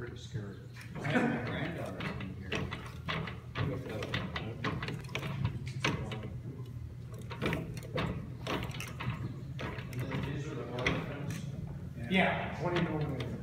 pretty scary. I have my granddaughter in here. Yeah, what are you doing